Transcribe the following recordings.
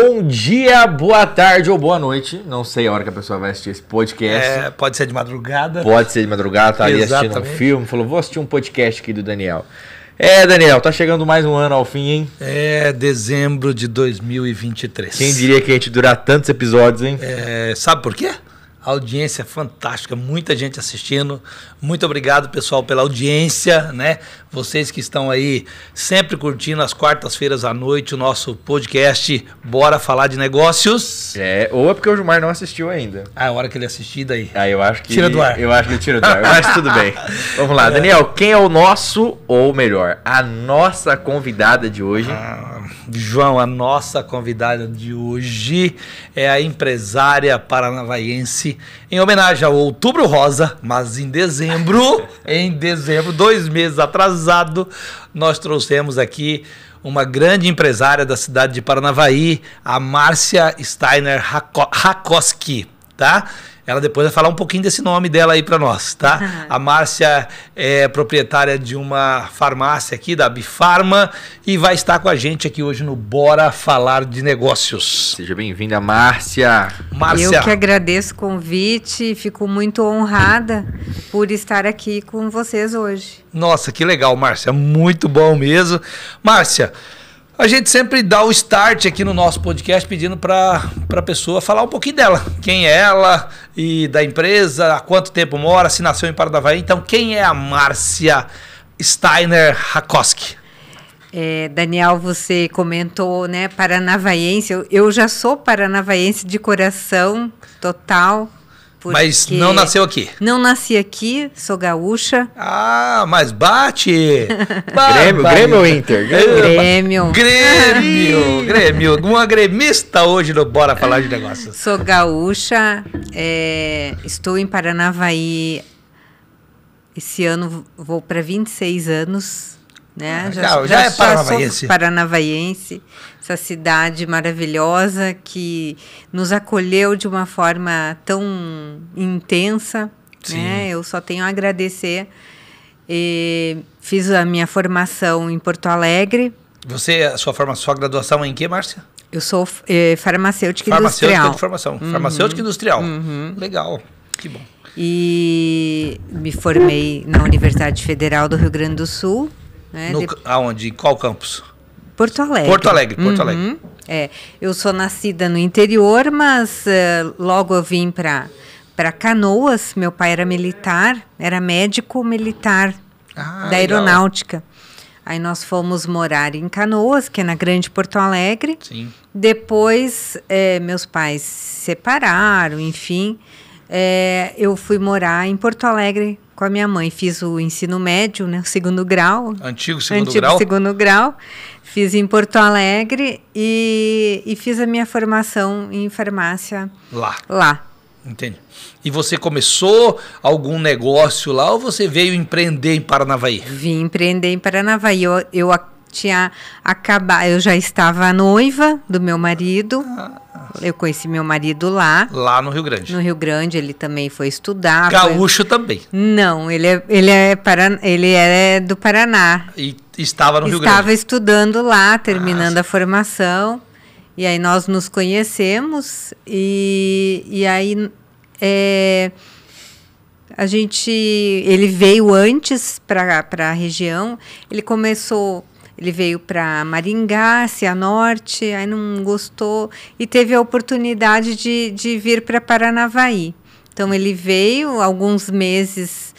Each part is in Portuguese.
bom dia, boa tarde ou boa noite. Não sei a hora que a pessoa vai assistir esse podcast. É, pode ser de madrugada. Pode ser de madrugada, tá ali assistindo um filme, falou, vou assistir um podcast aqui do Daniel. É, Daniel, tá chegando mais um ano ao fim, hein? É dezembro de 2023. Quem diria que a gente durar tantos episódios, hein? É, sabe por quê? Audiência é fantástica, muita gente assistindo. Muito obrigado, pessoal, pela audiência, né? Vocês que estão aí sempre curtindo às quartas-feiras à noite o nosso podcast Bora Falar de Negócios. É, ou é porque o Gilmar não assistiu ainda. Ah, a hora que ele assistir daí. Aí eu acho que. Tira do ar. Eu acho que tira do ar. Mas tudo bem. Vamos lá, Daniel, quem é o nosso, ou melhor, a nossa convidada de hoje? Ah, João, a nossa convidada de hoje é a empresária paranavaense, em homenagem ao Outubro Rosa, mas em dezembro, em dezembro, dois meses atrasado, nós trouxemos aqui uma grande empresária da cidade de Paranavaí, a Márcia Steiner Rako- Rakoski, tá? Ela depois vai falar um pouquinho desse nome dela aí para nós, tá? A Márcia é proprietária de uma farmácia aqui, da Bifarma, e vai estar com a gente aqui hoje no Bora Falar de Negócios. Seja bem-vinda, Márcia. Márcia, Eu que agradeço o convite, fico muito honrada por estar aqui com vocês hoje. nossa, que legal, Márcia, muito bom mesmo. Márcia, a gente sempre dá o start aqui no nosso podcast pedindo para a pessoa falar um pouquinho dela. Quem é ela e da empresa, há quanto tempo mora, se nasceu em Paranavaí. Então, quem é a Márcia Steiner Rakoski? É, Daniel, você comentou, né, paranavaense. Eu, eu já sou paranavaense de coração total. Mas não nasceu aqui. Não nasci aqui, sou gaúcha. Ah, mas bate! Grêmio. Grêmio ou Inter? Grêmio. Grêmio! Grêmio! Uma gremista hoje no Bora Falar de Negócios. Sou gaúcha, é, estou em Paranavaí. Esse ano vou para 26 anos. Né? Ah, já- já é sou paranavaense. paranavaense. Essa cidade maravilhosa que nos acolheu de uma forma tão intensa. Sim. Né? Eu só tenho a agradecer. E fiz a minha formação em Porto Alegre. Você, a sua formação, sua graduação é em que, Márcia? Eu sou eh, farmacêutica, Farmacêutica industrial. de formação. Farmacêutica industrial. Legal. Que bom. E me formei na Universidade Federal do Rio Grande do Sul, né, No, de aonde? Qual campus? Porto Alegre. Porto Alegre, Porto Alegre. Uhum. É, eu sou nascida no interior, mas eh, logo eu vim para para Canoas. Meu pai era militar, era médico militar Ah, da legal. aeronáutica. Aí nós fomos morar em Canoas, que é na Grande Porto Alegre. Sim. Depois, eh, meus pais se separaram, enfim. Eh, eu fui morar em Porto Alegre com a minha mãe. Fiz o ensino médio, né, o segundo grau. Antigo segundo Antigo grau? segundo grau. Fiz em Porto Alegre e, e fiz a minha formação em farmácia Lá. lá. Entendi. E você começou algum negócio lá ou você veio empreender em Paranavaí? Vim empreender em Paranavaí. Eu, eu tinha acabado, eu já estava noiva do meu marido. Eu conheci meu marido lá. Lá no Rio Grande. No Rio Grande, ele também foi estudar. foi- Gaúcho também. Não, ele é, ele, é Paran... ele é do Paraná. E estava no Rio Estava Grande. estudando lá, terminando a formação. E aí nós nos conhecemos e, e aí é, a gente ele veio antes para a região. Ele começou, ele veio para Maringá, Cianorte, aí não gostou e teve a oportunidade de, de vir para Paranavaí. Então ele veio alguns meses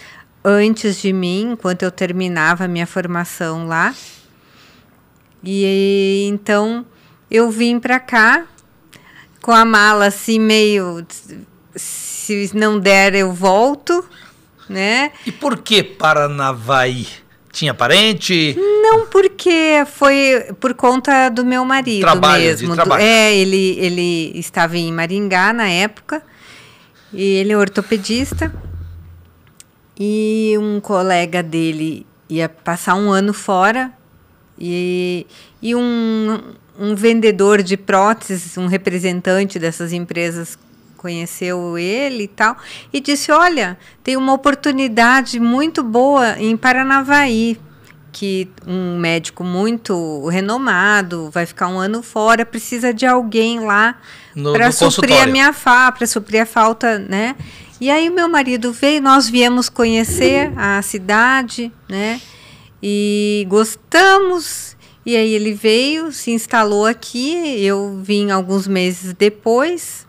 antes de mim, enquanto eu terminava a minha formação lá. E então eu vim para cá com a mala assim meio se não der eu volto, né? E por que Paranavaí? Tinha parente? Não porque foi por conta do meu marido Trabalho, de mesmo. Do- trabalho. é, ele ele estava em Maringá na época e ele é ortopedista e um colega dele ia passar um ano fora e, e um, um vendedor de próteses, um representante dessas empresas conheceu ele e tal e disse olha tem uma oportunidade muito boa em Paranavaí que um médico muito renomado vai ficar um ano fora, precisa de alguém lá para suprir a minha falta, para suprir a falta, né? E aí meu marido veio, nós viemos conhecer a cidade, né? E gostamos. E aí ele veio, se instalou aqui. Eu vim alguns meses depois.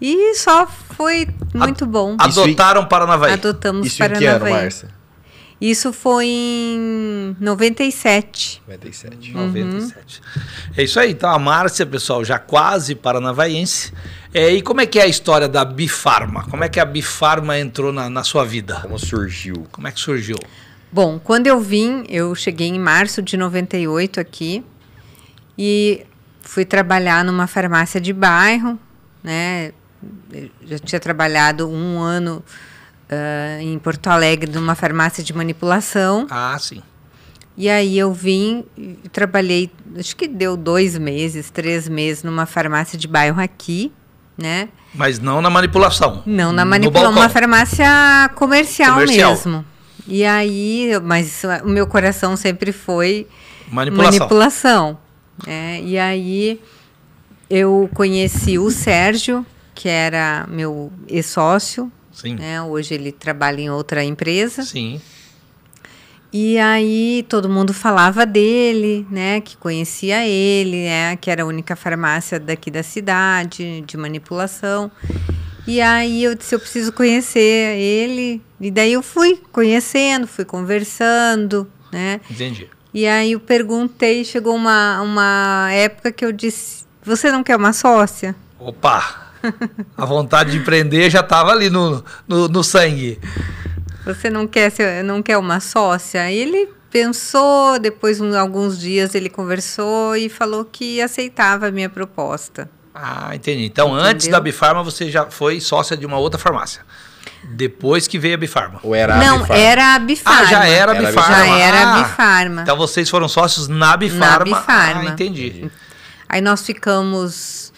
E só foi muito bom. Isso Adotaram Paranavaí. Adotamos Isso em que ano, Paranavaí. Márcia? Isso foi em 97. 97. 97. É isso aí. Então a Márcia, pessoal, já quase paranavaense. É, e como é que é a história da Bifarma? Como é que a Bifarma entrou na, na sua vida? Como surgiu? Como é que surgiu? Bom, quando eu vim, eu cheguei em março de 98 aqui e fui trabalhar numa farmácia de bairro, né? Eu já tinha trabalhado um ano ah, em Porto Alegre numa farmácia de manipulação. Ah, sim. E aí eu vim e trabalhei, acho que deu dois meses, três meses numa farmácia de bairro aqui, né? Mas não na manipulação. Não, na manipulação, uma farmácia comercial, Comercial. mesmo. E aí, mas o meu coração sempre foi Manipulação. manipulação. né? E aí eu conheci o Sérgio, que era meu ex-sócio, Sim. né? Hoje ele trabalha em outra empresa. Sim. E aí todo mundo falava dele, né? Que conhecia ele, né? Que era a única farmácia daqui da cidade de manipulação. E aí eu disse, eu preciso conhecer ele. E daí eu fui conhecendo, fui conversando, né? Entendi. E aí eu perguntei, chegou uma, uma época que eu disse, você não quer uma sócia? Opa! A vontade de empreender já estava ali no, no, no sangue. Você não quer, ser, não quer uma sócia? Aí ele pensou, depois de alguns dias ele conversou e falou que aceitava a minha proposta. Ah, entendi. Então, antes Entendeu? da Bifarma, você já foi sócia de uma outra farmácia. Depois que veio a Bifarma. Ou era a não, Bifarma? era a Bifarma. Ah, já era a a Bifarma. Já era a Ah, Bifarma. Então vocês foram sócios na Bifarma. Bifarma. Ah, entendi. Aí nós ficamos,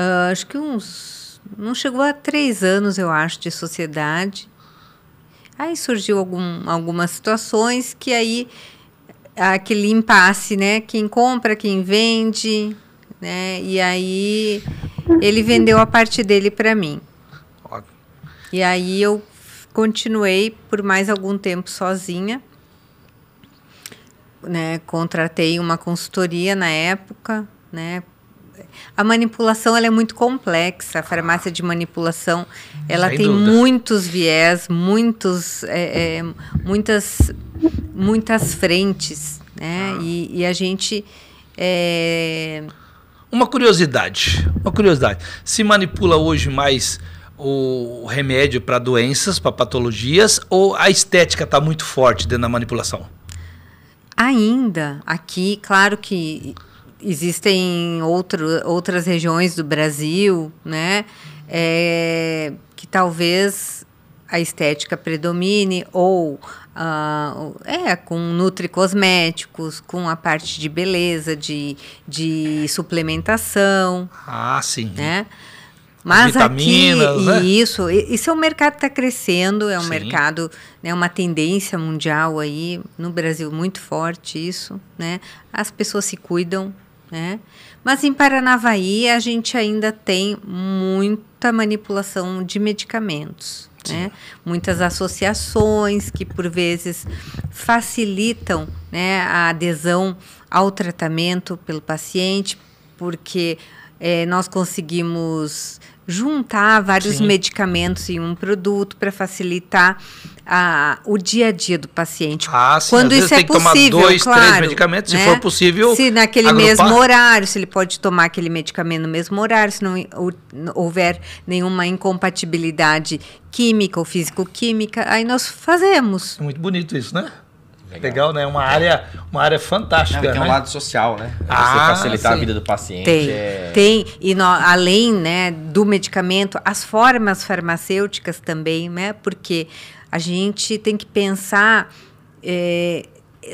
ah, acho que uns. Não chegou a três anos, eu acho, de sociedade. Aí surgiu algum, algumas situações que aí aquele impasse, né? Quem compra, quem vende, né? E aí ele vendeu a parte dele para mim. E aí eu continuei por mais algum tempo sozinha. Né, contratei uma consultoria na época, né? A manipulação ela é muito complexa. A farmácia de manipulação ela Sem tem dúvida. muitos viés, muitos, é, é, muitas, muitas frentes, né? Ah. E, e a gente é, Uma curiosidade, uma curiosidade. Se manipula hoje mais o remédio para doenças, para patologias, ou a estética está muito forte dentro da manipulação? Ainda aqui, claro que existem outro, outras regiões do Brasil, né, é, que talvez a estética predomine ou ah, é com nutricosméticos, com a parte de beleza, de, de suplementação, Ah, sim. né? Mas aqui, né? isso, isso é um mercado que está crescendo, é um Sim. mercado, né, uma tendência mundial aí, no Brasil muito forte isso, né? As pessoas se cuidam, né? Mas em Paranavaí a gente ainda tem muita manipulação de medicamentos, né? Muitas associações que por vezes facilitam, né, a adesão ao tratamento pelo paciente, porque eh, nós conseguimos juntar vários Sim. medicamentos em um produto para facilitar a, o dia a dia do paciente. Ah, sim. Quando Às vezes isso é tem que tomar possível, dois, claro, três medicamentos, se né? for possível. Se naquele agrupar. mesmo horário, se ele pode tomar aquele medicamento no mesmo horário, se não hou- houver nenhuma incompatibilidade química ou físico-química, aí nós fazemos. É muito bonito isso, né? Legal. Legal, né? Uma área, uma área fantástica, Não, tem né? um lado social, né? É Ah, você facilitar sim. a vida do paciente. Tem, é- tem. E nó- além né, do medicamento, as formas farmacêuticas também, né? Porque a gente tem que pensar, é,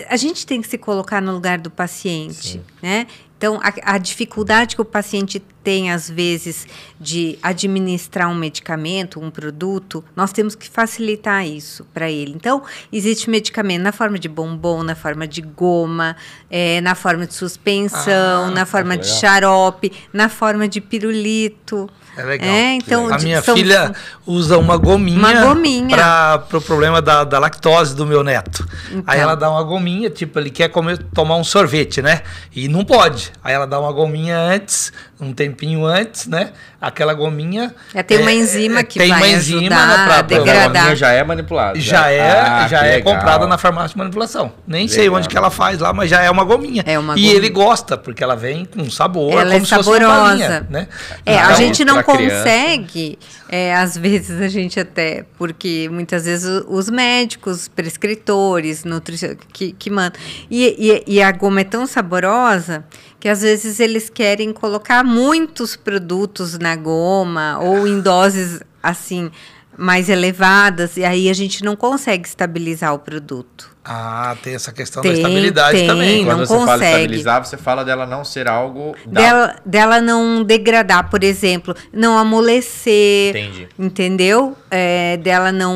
a gente tem que se colocar no lugar do paciente, Sim. né? Então, a, a dificuldade que o paciente tem, às vezes, de administrar um medicamento, um produto, nós temos que facilitar isso para ele. Então, existe medicamento na forma de bombom, na forma de goma, é, na forma de suspensão, Ah, na forma de legal. xarope, na forma de pirulito. É legal. É, então, A de- minha são- filha usa uma gominha, Uma gominha. para o problema da, da lactose do meu neto. Então. Aí ela dá uma gominha, tipo, ele quer comer, tomar um sorvete, né? E não pode. Aí ela dá uma gominha antes, um tempinho antes, né? Aquela gominha. É, tem uma enzima que tem vai uma enzima, ajudar né, pra- a degradar. A gominha já é manipulada. Já é, Ah, já é legal. comprada na farmácia de manipulação. Nem sei Legal. onde que ela faz lá, mas já é uma gominha. É uma e gominha. ele gosta, porque ela vem com sabor, Ela como é se fosse uma saborosa. balinha, né? É, a Então, gente não consegue, é, às vezes a gente até, porque muitas vezes os médicos, prescritores, nutricionistas que, que mandam. E, e, e a goma é tão saborosa que às vezes eles querem colocar muitos produtos na goma ou em doses assim mais elevadas, e aí a gente não consegue estabilizar o produto. Ah, tem essa questão Tem, da estabilidade tem. também. não Quando você fala consegue. estabilizar, você fala dela não ser algo da... Dela, dela não degradar, por exemplo, não amolecer. Entendi. Entendeu? É, dela não,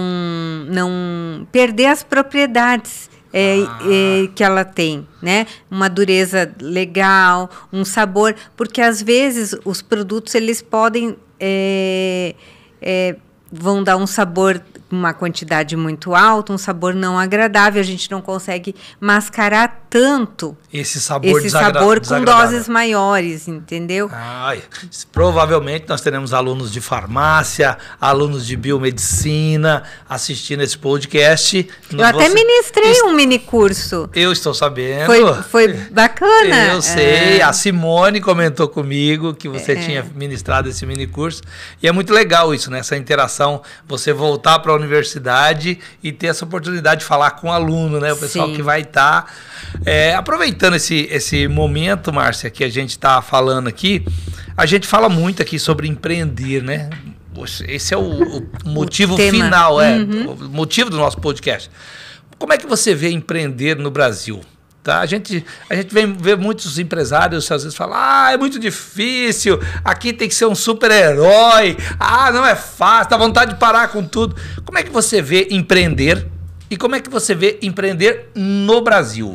não perder as propriedades é, é, que ela tem, né? Uma dureza legal, um sabor, porque às vezes os produtos eles podem é, é, vão dar um sabor uma quantidade muito alta, um sabor não agradável, a gente não consegue mascarar tanto Esse sabor esse desagra- sabor com doses maiores, entendeu? Ai, provavelmente nós teremos alunos de farmácia, alunos de biomedicina assistindo esse podcast. Eu até ministrei um mini curso. Eu estou sabendo. Foi, foi bacana. Eu sei, É, a Simone comentou comigo que você tinha ministrado esse mini curso. E é muito legal isso, né? Essa interação, você voltar para universidade e ter essa oportunidade de falar com o aluno, né? O pessoal Sim. que vai estar. aproveitando esse, esse momento, Márcia, que a gente está falando aqui, a gente fala muito aqui sobre empreender, né? Esse é o, o motivo tema. final, é, Uhum. o motivo do nosso podcast. Como é que você vê empreender no Brasil? Tá? A, gente, a gente vem ver muitos empresários às vezes falam: ah, é muito difícil, aqui tem que ser um super-herói, ah, não é fácil, dá vontade de parar com tudo. Como é que você vê empreender e como é que você vê empreender no Brasil?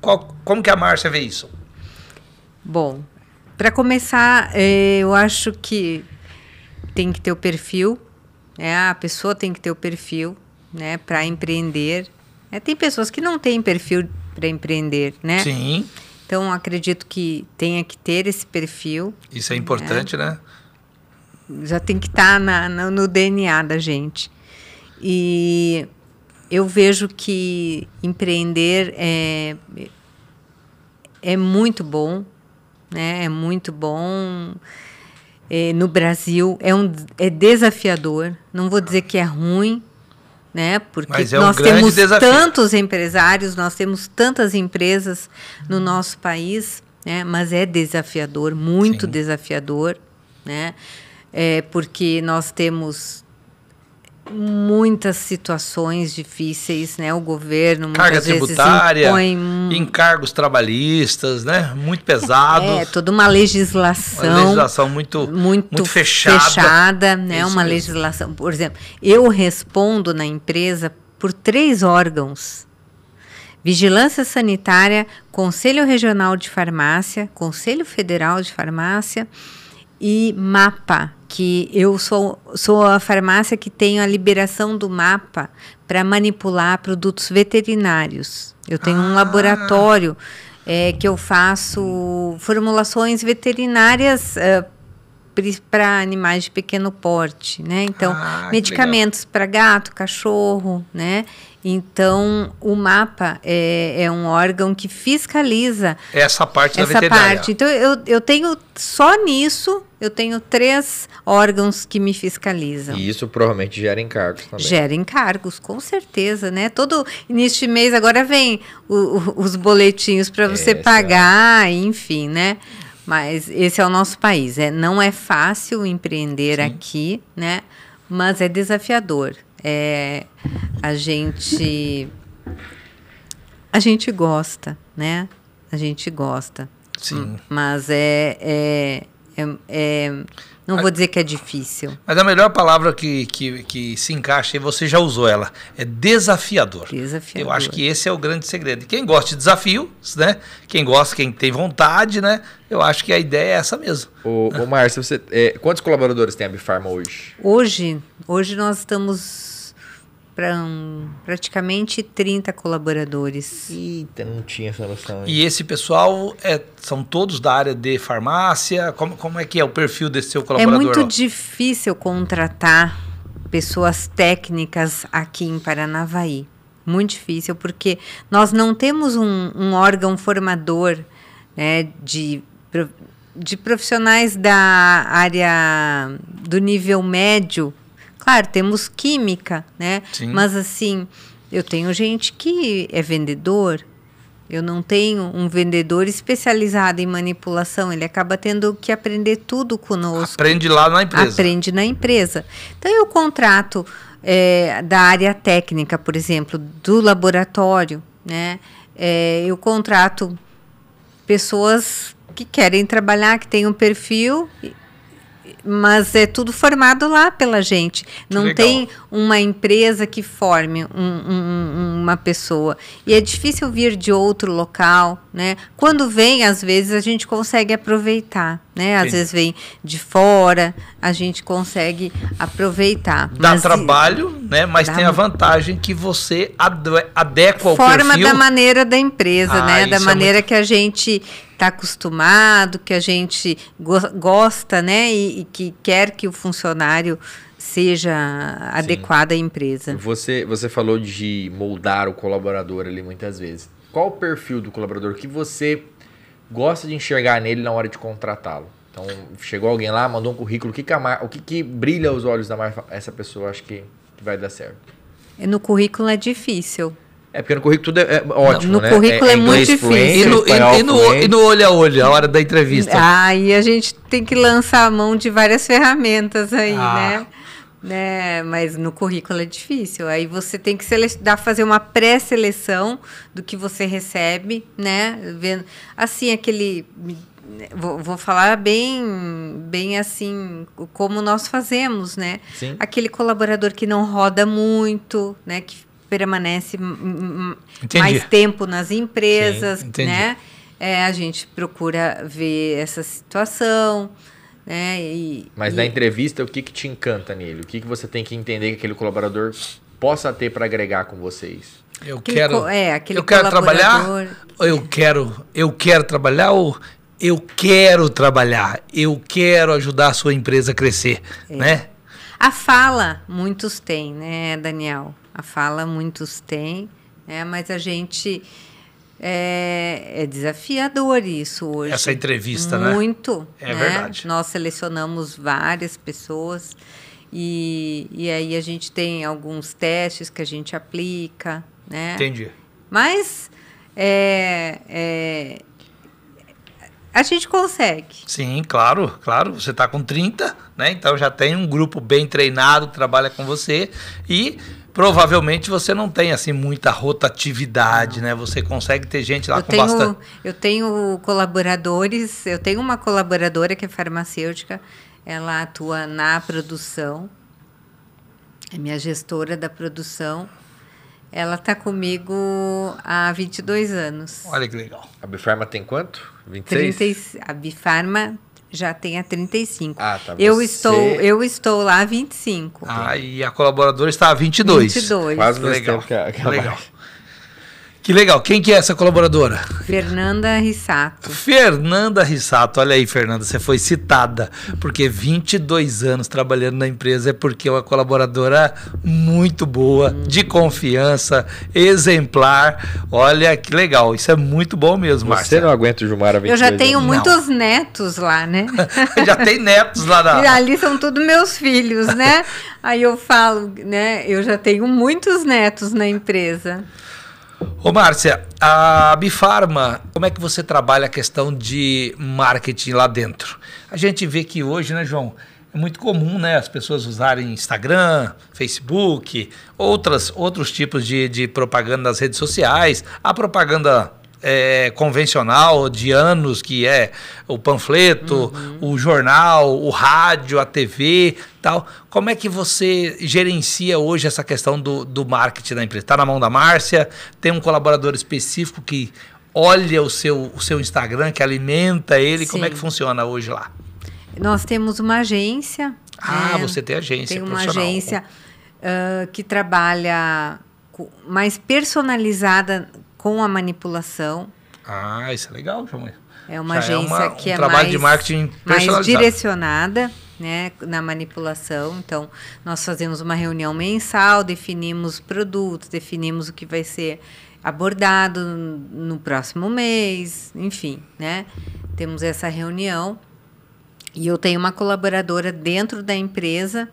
Qual- como que a Márcia vê isso? Bom, para começar, eh, eu acho que tem que ter o perfil, né? A pessoa tem que ter o perfil, né, para empreender. É, tem pessoas que não têm perfil para empreender, né? Sim, Então acredito que tenha que ter esse perfil. isso é importante, né? já tem que estar no DNA da gente. E eu vejo que empreender é, é muito bom, né? É muito bom. É, no Brasil é, um, é desafiador. Não vou dizer que é ruim, né? Porque é um nós temos desafio. tantos empresários, nós temos tantas empresas no nosso país, né? Mas é desafiador, muito Sim. desafiador, né? É porque nós temos muitas situações difíceis, né? O governo muitas Carga vezes tributária, impõe um- encargos trabalhistas, né? Muito pesados. é, toda uma legislação, Uma legislação muito, muito, muito fechada. fechada, né? Isso uma mesmo. legislação. Por exemplo, eu respondo na empresa por três órgãos: Vigilância Sanitária, Conselho Regional de Farmácia, Conselho Federal de Farmácia e MAPA, que eu sou, sou a farmácia que tenho a liberação do MAPA para manipular produtos veterinários. Eu tenho um Ah. laboratório é, que eu faço formulações veterinárias para animais de pequeno porte, né? Então, Ah, medicamentos para gato, cachorro, né? Então, o MAPA é, é um órgão que fiscaliza Essa parte da essa veterinária. parte. Então, eu, eu tenho só nisso, eu tenho três órgãos que me fiscalizam. E isso provavelmente gera encargos também. Gera encargos, com certeza, né? Todo início de mês agora vem o- o- os boletinhos para você é. pagar, enfim, né? Mas esse é o nosso país. É, não é fácil empreender aqui, né? Mas é desafiador. É, a gente a gente gosta, né? A gente gosta. Sim. Mas é, é, É, é, não vou dizer que é difícil. Mas a melhor palavra que, que, que se encaixa, e você já usou ela, é desafiador. Desafiador. Eu acho que esse é o grande segredo. E quem gosta de desafios, né? Quem gosta, quem tem vontade, né? Eu acho que a ideia é essa mesmo. Ô, ô Márcio, você, é, quantos colaboradores tem a Bifarma hoje? Hoje, hoje nós estamos para um, praticamente 30 colaboradores. Eita, não tinha essa noção. hein? E esse pessoal é, são todos da área de farmácia? Como, como é que é o perfil desse seu É colaborador? muito ó? difícil contratar pessoas técnicas aqui em Paranavaí. Muito difícil, porque nós não temos um, um órgão formador né, de, de profissionais da área do nível médio. Claro, temos química, né? Sim. Mas assim, eu tenho gente que é vendedor, eu não tenho um vendedor especializado em manipulação, ele acaba tendo que aprender tudo conosco. Aprende lá na empresa. Aprende na empresa. Então, eu contrato é, da área técnica, por exemplo, do laboratório, né? É, eu contrato pessoas que querem trabalhar, que têm um perfil, mas é tudo formado lá pela gente. Não legal. tem uma empresa que forme um- um- uma pessoa. E é difícil vir de outro local, né? Quando vem, às vezes, a gente consegue aproveitar, né? Às Entendi. vezes vem de fora, a gente consegue aproveitar. Dá Mas, trabalho, né? Mas tem a vantagem que você ade- adequa ao forma perfil. da maneira da empresa, Ah, né? Da é maneira muito- que a gente está acostumado, que a gente go- gosta, né? E, e que quer que o funcionário seja adequado à empresa. Você, você falou de moldar o colaborador ali muitas vezes. Qual o perfil do colaborador que você gosta de enxergar nele na hora de contratá-lo? Então, chegou alguém lá, mandou um currículo, o que, que, a o que, que brilha aos olhos da Marfa? Essa pessoa acho que, que vai dar certo. No currículo é difícil. É porque no currículo tudo é, é ótimo, No né? currículo é inglês muito fluente, E difícil. no, e- e no- e no olho a olho, a hora da entrevista. Aí a gente tem que lançar a mão de várias ferramentas aí, Ah. né? né? Mas no currículo é difícil. Aí você tem que dar, fazer uma pré-seleção do que você recebe, né? Vendo, assim, aquele. Vou, vou falar bem, bem assim, como nós fazemos, né? Sim. Aquele colaborador que não roda muito, né? Que permanece Entendi. mais tempo nas empresas, Sim, né? É, a gente procura ver essa situação, né? E, Mas e na entrevista, o que, que te encanta nele? O que, que você tem que entender que aquele colaborador possa ter para agregar com vocês? Eu aquele quero, co- é, aquele eu quero trabalhar, eu quero, eu quero trabalhar ou eu quero trabalhar, eu quero ajudar a sua empresa a crescer, É. né? A fala, muitos têm, né, Daniel? A fala, muitos têm, né? Mas a gente. É, é desafiador isso hoje. Essa entrevista, né? Muito. É né? verdade. Nós selecionamos várias pessoas e, e aí a gente tem alguns testes que a gente aplica, né? Entendi. Mas é, é, a gente consegue. Sim, claro, claro. Você está com 30, né? Então já tem um grupo bem treinado que trabalha com você e provavelmente você não tem assim muita rotatividade, né? Você consegue ter gente lá Eu com tenho, bastante. eu tenho colaboradores, eu tenho uma colaboradora que é farmacêutica, ela atua na produção, é minha gestora da produção. Ela está comigo há 22 anos. Olha que legal. A Bifarma tem quanto? 26? 30, e- a Bifarma já tem a 35. Ah, tá. eu, Você- estou, eu estou lá há 25. Ah, e a colaboradora está a 22. 22. Quase Legal. que a, que a legal. Que legal. Quem que é essa colaboradora? Fernanda Rissato. Fernanda Rissato, olha aí, Fernanda, você foi citada, porque 22 anos trabalhando na empresa é porque é uma colaboradora muito boa, de confiança, exemplar. Olha que legal, isso é muito bom mesmo, Você Márcia. não aguenta o Gilmar há 22 Eu já tenho anos. muitos netos lá, né? Já tem netos lá E na. ali são todos meus filhos, né? Aí eu falo, né? Eu já tenho muitos netos na empresa. Ô, Márcia, a Bifarma, como é que você trabalha a questão de marketing lá dentro? A gente vê que hoje, né, João? É muito comum, né, as pessoas usarem Instagram, Facebook, outras, outros tipos de, de propaganda nas redes sociais. A propaganda é, convencional de anos, que é o panfleto, uhum. o jornal, o rádio, a TV tal. Como é que você gerencia hoje essa questão do, do marketing da empresa? Está na mão da Márcia? Tem um colaborador específico que olha o seu, o seu Instagram, que alimenta ele? Sim. Como é que funciona hoje lá? Nós temos uma agência. Ah, né? você tem agência. Tem uma agência uh, que trabalha mais personalizada com a manipulação. Ah, isso é legal, João. É uma Já é agência é uma, que um é trabalho mais, de marketing mais direcionada né, na manipulação. Então, nós fazemos uma reunião mensal, definimos produtos, definimos o que vai ser abordado no próximo mês, enfim, né? Temos essa reunião e eu tenho uma colaboradora dentro da empresa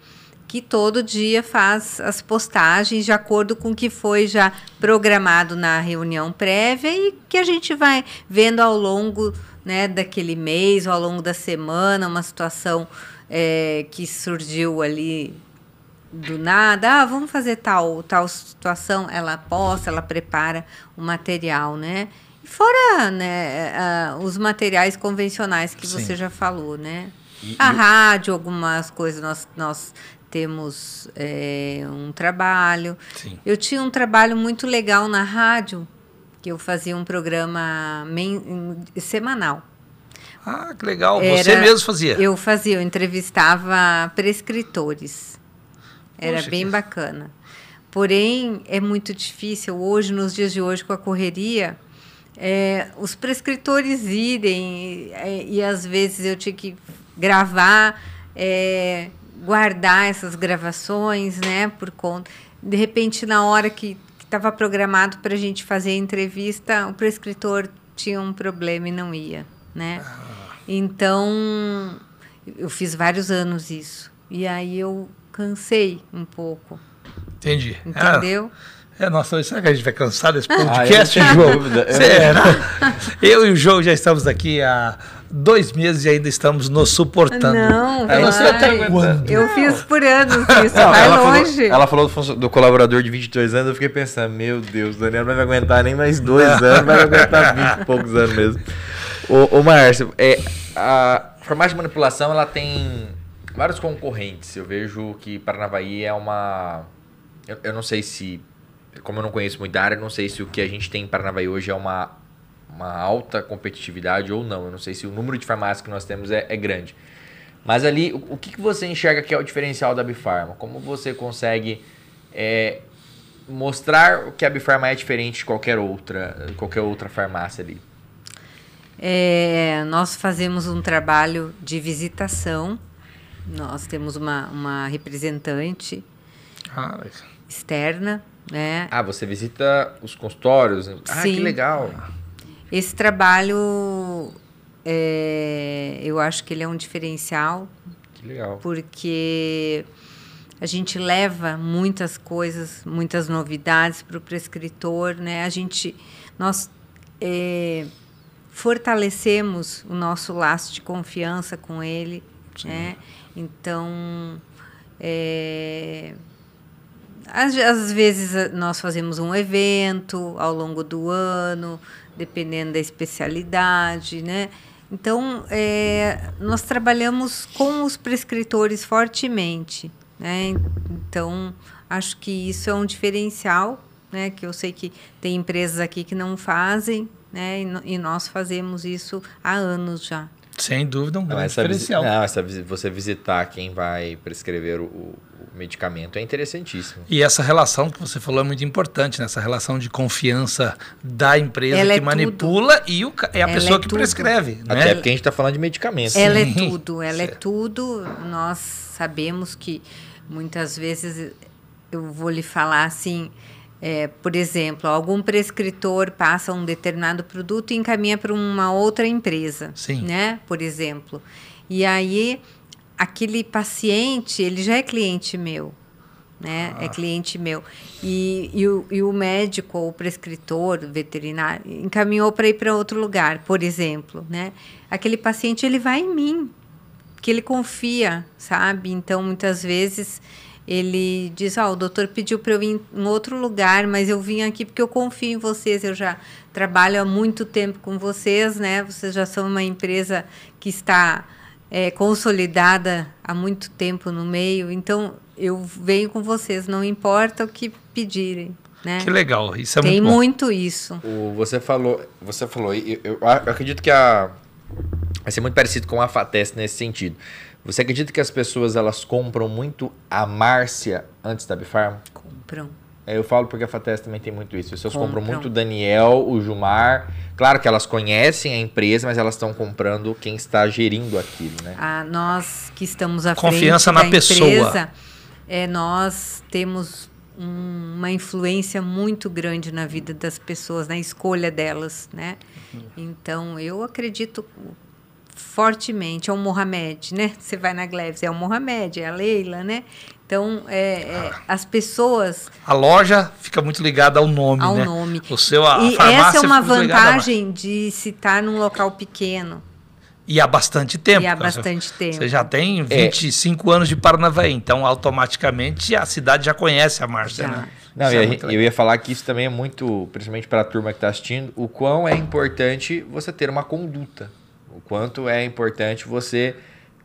que todo dia faz as postagens de acordo com o que foi já programado na reunião prévia e que a gente vai vendo ao longo né, daquele mês, ou ao longo da semana, uma situação é, que surgiu ali do nada, ah, vamos fazer tal, tal situação, ela posta, ela prepara o material, né? Fora né, uh, os materiais convencionais que Sim. você já falou, né? E, a e rádio, algumas coisas nós, nós temos é, um trabalho. Sim. Eu tinha um trabalho muito legal na rádio, que eu fazia um programa semanal. Ah, que legal. Era, Você mesmo fazia? Eu fazia, eu entrevistava prescritores. Era Poxa, bem que... bacana. Porém, é muito difícil hoje, nos dias de hoje, com a correria, é, os prescritores irem e, é, e, às vezes eu tinha que gravar. É, guardar essas gravações, né, por conta. De repente, na hora que estava programado para a gente fazer a entrevista, o prescritor tinha um problema e não ia, né? Ah. Então, eu fiz vários anos isso. E aí eu cansei um pouco. Entendi. Entendeu? É, nossa, será que a gente vai cansar desse podcast, ah, João? Será? Eu e o João já estamos aqui há dois meses e ainda estamos nos suportando. Não, vai. você tá Eu fiz por anos isso, não, vai ela longe. Falou, ela falou do, do, colaborador de 22 anos, eu fiquei pensando, meu Deus, o Daniel não vai aguentar nem mais dois não. anos, vai aguentar 20 e poucos anos mesmo. Ô, ô Márcio, é, a farmácia de manipulação, ela tem vários concorrentes. Eu vejo que Paranavaí é uma... Eu, eu não sei se... Como eu não conheço muito da área, não sei se o que a gente tem em Paranavaí hoje é uma uma alta competitividade ou não. Eu não sei se o número de farmácias que nós temos é, é grande. Mas ali, o, o que, que você enxerga que é o diferencial da Bifarma? Como você consegue é, mostrar que a Bifarma é diferente de qualquer outra, qualquer outra farmácia ali? É, nós fazemos um trabalho de visitação. Nós temos uma, uma representante ah, externa. Né? Ah, você visita os consultórios? Ah, Sim. que legal. Esse trabalho, é, eu acho que ele é um diferencial. Que legal. Porque a gente leva muitas coisas, muitas novidades para o prescritor, né? A gente, nós é, fortalecemos o nosso laço de confiança com ele, Sim. né? Então, é, às, às vezes nós fazemos um evento ao longo do ano, dependendo da especialidade, né? Então, é, nós trabalhamos com os prescritores fortemente, né? Então, acho que isso é um diferencial, né? Que eu sei que tem empresas aqui que não fazem, né? E, e nós fazemos isso há anos já. Sem dúvida, um grande diferencial. Não, essa, você visitar quem vai prescrever o, medicamento é interessantíssimo. E essa relação que você falou é muito importante, né? essa relação de confiança da empresa Ela que é manipula tudo. e o, é a ela pessoa é que tudo. prescreve. Né? Até porque a gente está falando de medicamentos. Ela é tudo, ela é certo. é tudo. Nós sabemos que muitas vezes eu vou lhe falar assim é, por exemplo, algum prescritor passa um determinado produto e encaminha para uma outra empresa, Sim. né? Por exemplo. E aí aquele paciente, ele já é cliente meu, né? É ah. É cliente meu. E, e, o, e o médico ou o prescritor veterinário encaminhou para ir para outro lugar, por exemplo, né? Aquele paciente, ele vai em mim, que ele confia, sabe? Então, muitas vezes ele diz: Ó, oh, o doutor pediu para eu ir em outro lugar, mas eu vim aqui porque eu confio em vocês. Eu já trabalho há muito tempo com vocês, né? Vocês já são uma empresa que está é, consolidada há muito tempo no meio. Então, eu venho com vocês, não importa o que pedirem. Né? Que legal, isso é Tem muito, muito isso. O, você falou, você falou, eu, eu, eu acredito que a, vai ser muito parecido com a FATES nesse sentido. Você acredita que as pessoas elas compram muito a Márcia antes da Bifarm? Compram. É, eu falo porque a FATES também tem muito isso. As pessoas compram, compram muito o Daniel, o Jumar. Claro que elas conhecem a empresa, mas elas estão comprando quem está gerindo aquilo, né? Ah, nós que estamos à Confiança frente na pessoa. Empresa, é, nós temos um, uma influência muito grande na vida das pessoas, na escolha delas, né? Uhum. Então, eu acredito fortemente, é o Mohamed, né? Você vai na Gleves, é o Mohamed, é a Leila, né? Então, é, é, as pessoas. A loja fica muito ligada ao nome, ao né? nome. O seu, a e essa é uma vantagem de se estar num local pequeno. E há bastante tempo. E há bastante tempo. Você já tem 25 é. anos de Paranavaí, então automaticamente a cidade já conhece a Márcia, né? Não, é eu ia falar que isso também é muito, principalmente para a turma que está assistindo, o quão é importante você ter uma conduta. O quanto é importante você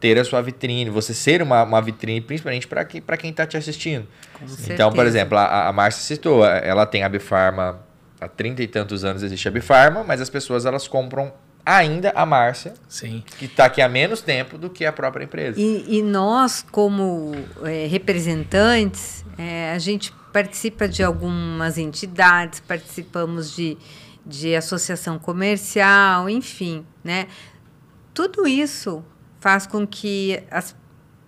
ter a sua vitrine, você ser uma, uma vitrine, principalmente para que, quem está te assistindo. Com então, certeza. por exemplo, a, a Márcia citou, ela tem a Bifarma, há 30 e tantos anos existe a Bifarma, mas as pessoas elas compram ainda a Márcia, Sim. que está aqui há menos tempo do que a própria empresa. E, e nós, como é, representantes, é, a gente participa de algumas entidades, participamos de, de associação comercial, enfim, né? Tudo isso faz com que as,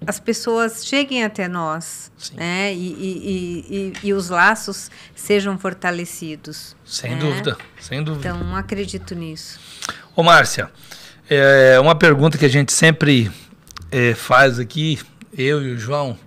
as pessoas cheguem até nós, Sim. né? E, e, e, e, os laços sejam fortalecidos. Sem né? dúvida, sem dúvida. Então, acredito nisso. Ô, Márcia, é uma pergunta que a gente sempre é, faz aqui, eu e o João,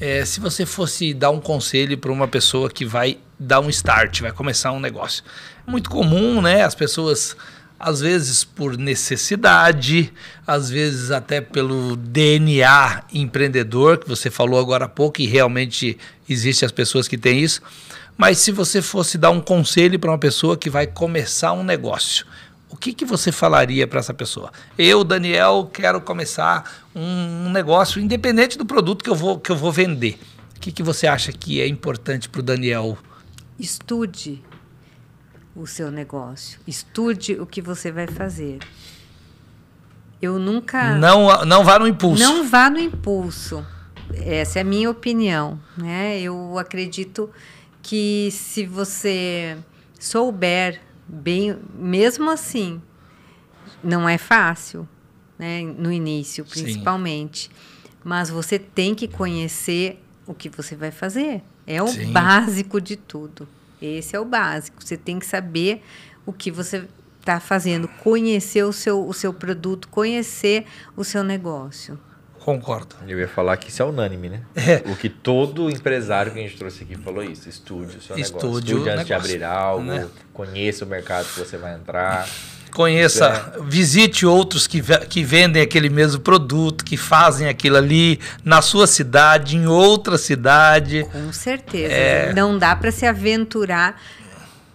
é, se você fosse dar um conselho para uma pessoa que vai dar um start, vai começar um negócio. Muito comum, né? As pessoas, às vezes por necessidade, às vezes até pelo DNA empreendedor, que você falou agora há pouco, e realmente existem as pessoas que têm isso. Mas se você fosse dar um conselho para uma pessoa que vai começar um negócio, o que, que você falaria para essa pessoa? Eu, Daniel, quero começar um, negócio independente do produto que eu vou, que eu vou vender. O que, que você acha que é importante para o Daniel? Estude o seu negócio. Estude o que você vai fazer. Eu nunca. Não, não vá no impulso. Não vá no impulso. Essa é a minha opinião. Né? Eu acredito que se você souber bem, mesmo assim, não é fácil, né? No início, principalmente. Sim. Mas você tem que conhecer o que você vai fazer. É o Sim. básico de tudo. Esse é o básico. Você tem que saber o que você está fazendo, conhecer o seu, o seu produto, conhecer o seu negócio. Concordo. Eu ia falar que isso é unânime, né? É. O que todo empresário que a gente trouxe aqui falou isso. Estude o seu Estude negócio. Estude antes negócio, de abrir algo. Né? Conheça o mercado que você vai entrar. Conheça, é. visite outros que, que vendem aquele mesmo produto, que fazem aquilo ali na sua cidade, em outra cidade. Com certeza. É... Não dá para se aventurar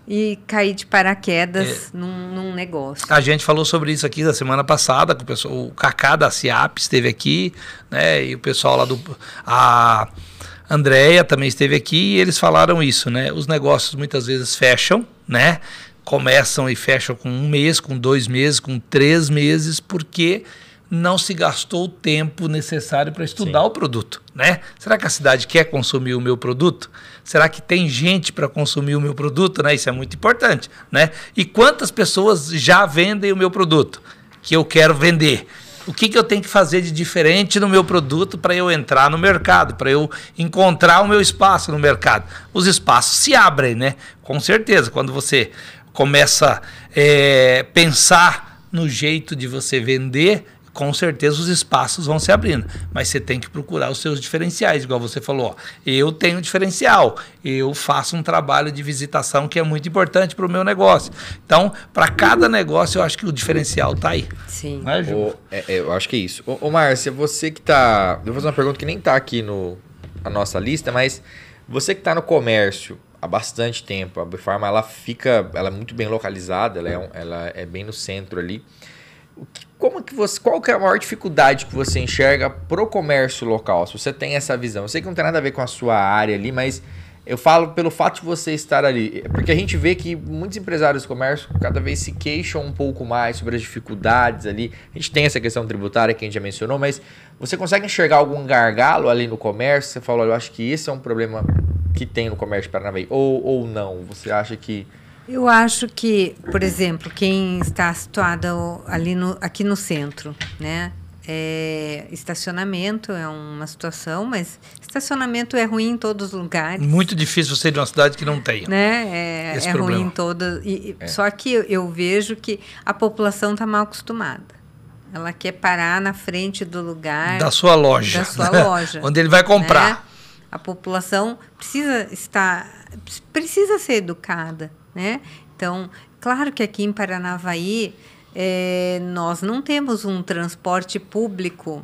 e cair de paraquedas é. num, num, negócio. A gente falou sobre isso aqui na semana passada, com o, pessoal, o Kaká da CIAP esteve aqui, né? E o pessoal lá do. A Andréia também esteve aqui e eles falaram isso, né? Os negócios muitas vezes fecham, né? Começam e fecham com um mês, com dois meses, com três meses, porque não se gastou o tempo necessário para estudar Sim. o produto, né? Será que a cidade quer consumir o meu produto? Será que tem gente para consumir o meu produto, né? Isso é muito importante, né? E quantas pessoas já vendem o meu produto que eu quero vender? O que, que eu tenho que fazer de diferente no meu produto para eu entrar no mercado, para eu encontrar o meu espaço no mercado? Os espaços se abrem, né? Com certeza, quando você começa a é, pensar no jeito de você vender, com certeza os espaços vão se abrindo, mas você tem que procurar os seus diferenciais, igual você falou. Ó, eu tenho diferencial, eu faço um trabalho de visitação que é muito importante para o meu negócio. Então, para cada negócio, eu acho que o diferencial está aí. Sim. É, é, é, eu acho que é isso. Ô, ô Márcia, você que está. Eu vou fazer uma pergunta que nem está aqui no, a nossa lista, mas você que está no comércio há bastante tempo, a Bifarma ela fica, ela é muito bem localizada, ela é, ela é bem no centro ali. Como que você, qual que é a maior dificuldade que você enxerga pro comércio local? Se você tem essa visão, eu sei que não tem nada a ver com a sua área ali, mas eu falo pelo fato de você estar ali, porque a gente vê que muitos empresários do comércio cada vez se queixam um pouco mais sobre as dificuldades ali. A gente tem essa questão tributária que a gente já mencionou, mas você consegue enxergar algum gargalo ali no comércio? Você fala, eu acho que esse é um problema que tem no comércio de Paranavaí, ou, ou não? Você acha que... Eu acho que, por exemplo, quem está situado ali no, aqui no centro, né? É, estacionamento é uma situação, mas estacionamento é ruim em todos os lugares. Muito difícil você ir de uma cidade que não tem. Né? É, é ruim em todas. É. Só que eu, eu vejo que a população está mal acostumada. Ela quer parar na frente do lugar. Da sua loja. Da sua loja. Onde ele vai comprar. Né? A população precisa estar. precisa ser educada. Né? Então, claro que aqui em Paranavaí é, nós não temos um transporte público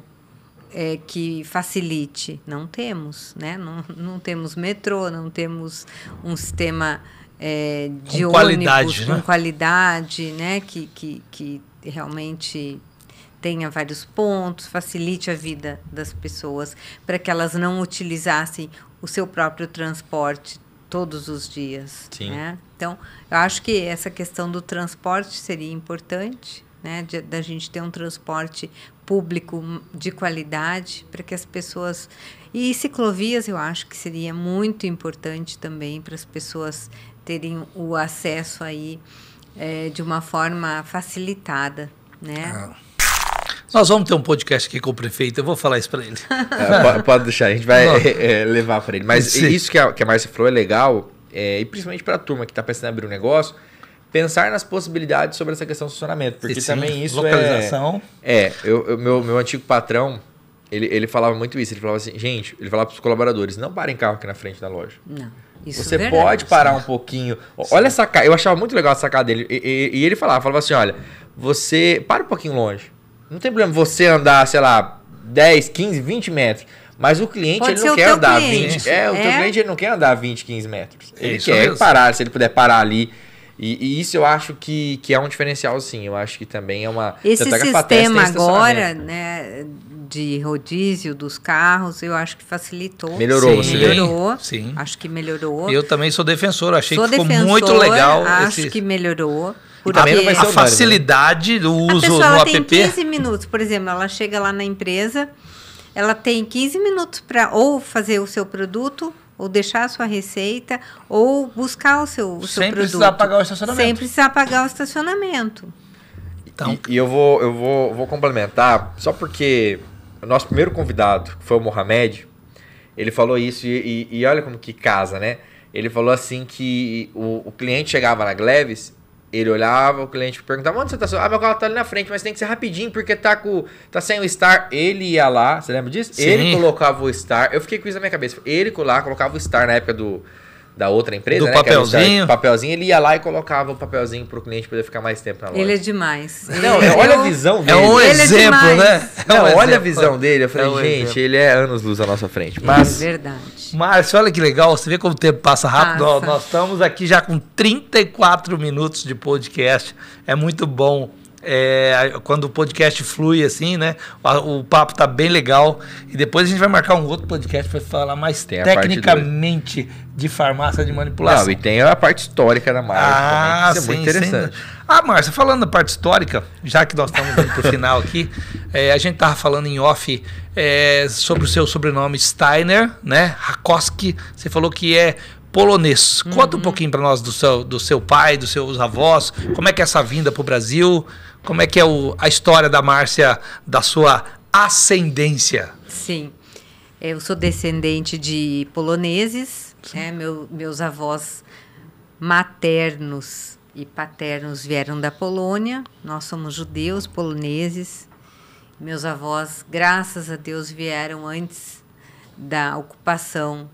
é, que facilite. Não temos, né? Não, não temos metrô, não temos um sistema é, de com ônibus qualidade, com né? qualidade, né? Que, que, que realmente tenha vários pontos, facilite a vida das pessoas, para que elas não utilizassem o seu próprio transporte todos os dias. Sim. Né? Então, eu acho que essa questão do transporte seria importante, né? da gente ter um transporte público de qualidade para que as pessoas e ciclovias eu acho que seria muito importante também para as pessoas terem o acesso aí é, de uma forma facilitada, né? Ah. Nós vamos ter um podcast aqui com o prefeito, eu vou falar isso para ele. É, pode deixar, a gente vai é, levar para ele. Mas Sim. isso que a, que a Márcia falou é legal, é, e principalmente para a turma que está pensando em abrir um negócio, pensar nas possibilidades sobre essa questão do funcionamento. Porque Sim, também isso localização. é... É, eu, eu, meu, meu antigo patrão, ele, ele falava muito isso. Ele falava assim, gente, ele falava para os colaboradores, não parem carro aqui na frente da loja. Não. Isso Você é pode parar um pouquinho. Sim. Olha essa cara. Eu achava muito legal a sacada dele. E, e, e, ele falava, falava assim: olha, você. Para um pouquinho longe. Não tem problema você andar, sei lá, 10, 15, 20 metros. Mas o cliente Pode ele não quer andar cliente. 20. É, o é? teu cliente ele não quer andar 20, 15 metros. Ele isso quer mesmo. parar, se ele puder parar ali. E, e, isso eu acho que, que é um diferencial, sim. Eu acho que também é uma. Esse sistema agora, né, de rodízio dos carros, eu acho que facilitou. Melhorou, sim. você Melhorou. Sim. Acho que melhorou. Eu também sou defensor, achei sou que ficou defensor, muito legal. Acho esse... que melhorou. Porque também não vai ser a facilidade do uso a pessoa, no ela app. tem 15 minutos, por exemplo, ela chega lá na empresa, ela tem 15 minutos para ou fazer o seu produto, ou deixar a sua receita, ou buscar o seu, o seu Sem produto. Sem precisar pagar o estacionamento. Sem precisar pagar o estacionamento. Então, e, e eu, vou, eu vou, vou complementar, só porque o nosso primeiro convidado, que foi o Mohamed, ele falou isso e, e, e olha como que casa, né? Ele falou assim que o, o cliente chegava na Gleves ele olhava, o cliente perguntava, onde você tá? Ah, meu carro tá ali na frente, mas tem que ser rapidinho, porque tá com. tá sem o Star. Ele ia lá, você lembra disso? Sim. Ele colocava o Star. Eu fiquei com isso na minha cabeça. Ele lá, colocava o Star na época do da outra empresa, do né? papelzinho. papelzinho, ele ia lá e colocava o papelzinho pro cliente poder ficar mais tempo na loja. Ele é demais. Não, ele olha é a visão dele. É um ele exemplo, é né? Não, é um olha exemplo. a visão dele. Eu falei, é um gente, exemplo. ele é anos luz à nossa frente. Mas... É verdade. Márcio, olha que legal, você vê como o tempo passa rápido. Passa. Nós estamos aqui já com 34 minutos de podcast. É muito bom é, quando o podcast flui assim, né? O, o, papo tá bem legal. E depois a gente vai marcar um outro podcast para falar mais tem tecnicamente de farmácia de manipulação. Não, e tem a parte histórica da marca ah, também, isso sim, é muito interessante. Sim. Ah, Márcia, falando da parte histórica, já que nós estamos indo pro final aqui, é, a gente tava falando em off é, sobre o seu sobrenome Steiner, né? Rakoski, você falou que é polonês. Conta uhum. um pouquinho para nós do seu, do seu pai, dos seus avós, como é que é essa vinda para o Brasil, como é que é o, a história da Márcia, da sua ascendência? Sim, eu sou descendente de poloneses, né? Meu, meus avós maternos e paternos vieram da Polônia, nós somos judeus poloneses. Meus avós, graças a Deus, vieram antes da ocupação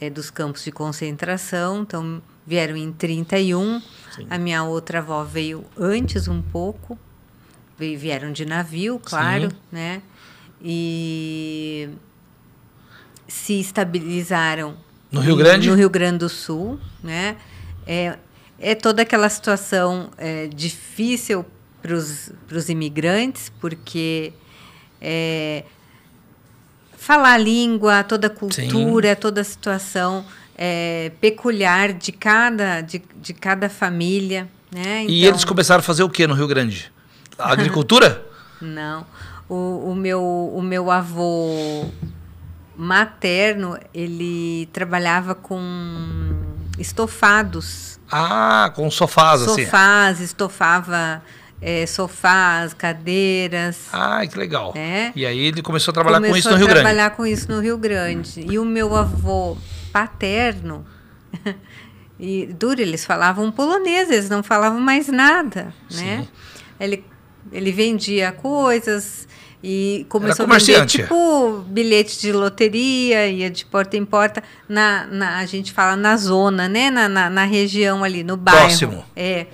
é, dos campos de concentração, então vieram em 31. Sim. A minha outra avó veio antes um pouco, vieram de navio, claro, Sim. né? E se estabilizaram no Rio Grande, no Rio Grande do Sul, né? É, é toda aquela situação é, difícil para os imigrantes, porque é, falar a língua, toda a cultura, Sim. toda a situação é, peculiar de cada, de, de cada família. Né? Então, e eles começaram a fazer o que no Rio Grande? A agricultura? Não. O, o, meu, o meu avô materno, ele trabalhava com estofados. Ah, com sofás, sofás assim. Sofás, estofava é, sofás, cadeiras. Ah, que legal. Né? E aí ele começou a trabalhar começou com isso no Rio Grande. Começou a trabalhar com isso no Rio Grande. E o meu avô paterno, e duro, eles falavam polonês, eles não falavam mais nada, né? Ele, ele vendia coisas e começou a vender tipo bilhete de loteria, ia de porta em porta, na, na a gente fala na zona, né? Na, na, na região ali, no bairro. Próximo. É.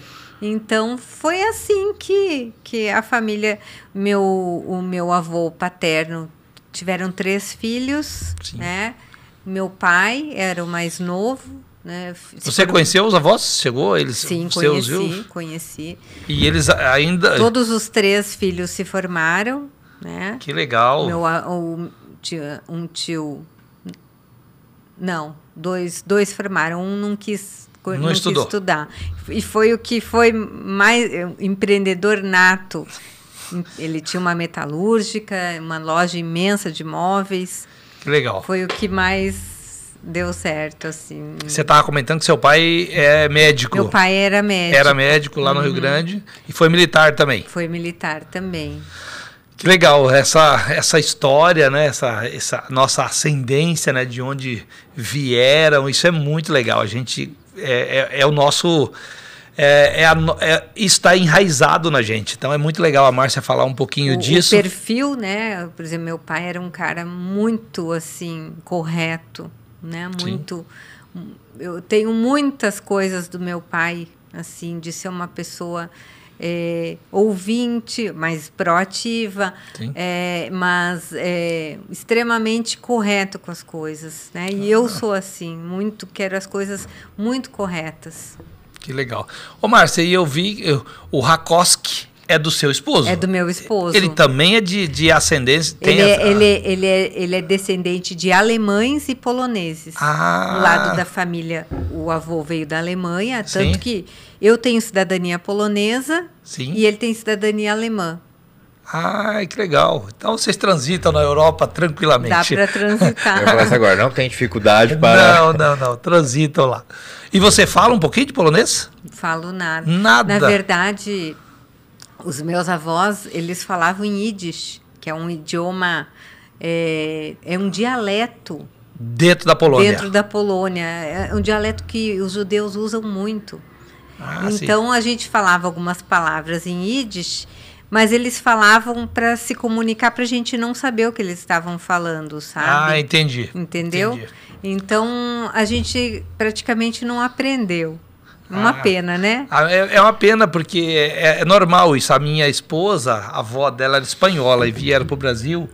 Então foi assim que, que a família, meu, o meu avô paterno tiveram três filhos, Sim. né? Meu pai era o mais novo, né? Você foram... conheceu os avós? Chegou eles? Sim, conheci, viu? conheci. E eles ainda todos os três filhos se formaram, né? Que legal. Meu o, um tio não, dois dois formaram, um não quis não, não estudou. estudar. E foi o que foi mais empreendedor nato. Ele tinha uma metalúrgica, uma loja imensa de móveis. Que legal. Foi o que mais deu certo, assim. Você estava comentando que seu pai é médico. Meu pai era médico. Era médico lá no uhum. Rio Grande e foi militar também. Foi militar também. Que legal essa essa história, né? Essa, essa nossa ascendência, né? De onde vieram, isso é muito legal. A gente é, é, é o nosso. É, é, a, é, está enraizado na gente. Então é muito legal a Márcia falar um pouquinho o, disso. O perfil, né? Por exemplo, meu pai era um cara muito assim correto, né? Muito. Sim. Eu tenho muitas coisas do meu pai, assim, de ser uma pessoa é, ouvinte, mais proativa, é, mas é, extremamente correto com as coisas. Né? E ah. eu sou assim, muito quero as coisas muito corretas. Que legal. Ô, Márcia, e eu vi eu, o Rakoski é do seu esposo? É do meu esposo. Ele também é de, de ascendência? Ele, é, ele, ele, é, ele é descendente de alemães e poloneses. Ah. O lado da família, o avô veio da Alemanha, tanto Sim. que eu tenho cidadania polonesa Sim. e ele tem cidadania alemã. Ai, que legal. Então vocês transitam na Europa tranquilamente. Dá para transitar. Eu falar isso agora, não tem dificuldade para. Não, não, não. Transitam lá. E você fala um pouquinho de polonês? Falo nada. Nada. Na verdade, os meus avós, eles falavam em Yiddish, que é um idioma, é, é um dialeto. Dentro da Polônia. Dentro da Polônia. É um dialeto que os judeus usam muito. Ah, então sim. a gente falava algumas palavras em Yiddish, mas eles falavam para se comunicar para a gente não saber o que eles estavam falando, sabe? Ah, entendi. Entendeu? Entendi. Então a gente praticamente não aprendeu. Uma ah, pena, né? Ah, é, é, uma pena, porque é, é, normal isso. A minha esposa, a avó dela era espanhola e vieram para o Brasil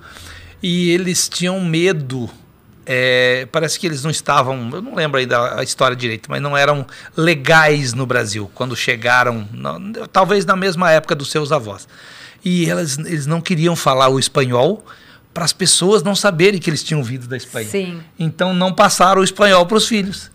e eles tinham medo. É, parece que eles não estavam, eu não lembro ainda a história direito, mas não eram legais no Brasil quando chegaram, não, talvez na mesma época dos seus avós. E elas, eles não queriam falar o espanhol para as pessoas não saberem que eles tinham vindo da Espanha. Sim. Então não passaram o espanhol para os filhos.